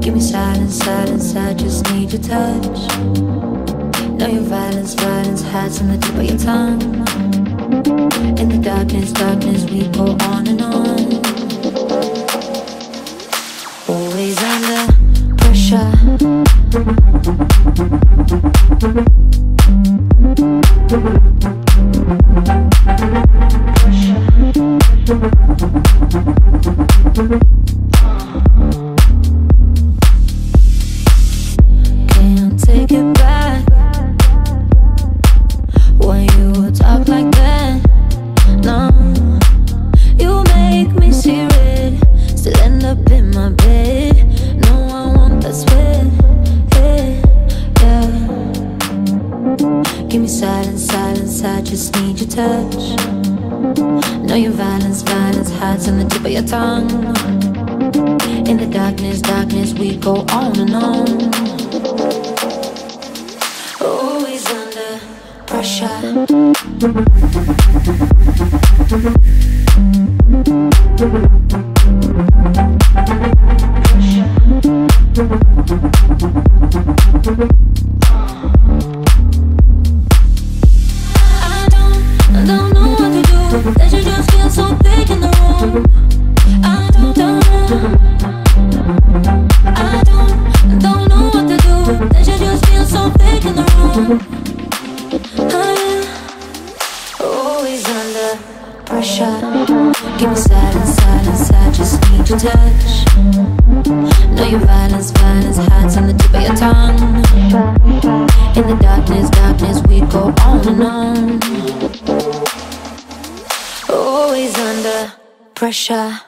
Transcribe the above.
Give me silence, silence. I just need your touch. Know your violence, violence hides in the tip of your tongue. In the darkness, darkness, we go on and on. Always under pressure. Can't take it Give me silence, silence. I just need your touch. Know your violence, violence hides in the tip of your tongue. In the darkness, darkness, we go on and on. Always under pressure. I In the room. I don't know what to do. That you just feel so thick in the room. Uh, always under pressure. Keep it silent, silent, sad. Just need to touch. Know your violence, violence. Hats on the tip of your tongue. In the darkness, darkness, we go on and on. Always under pressure.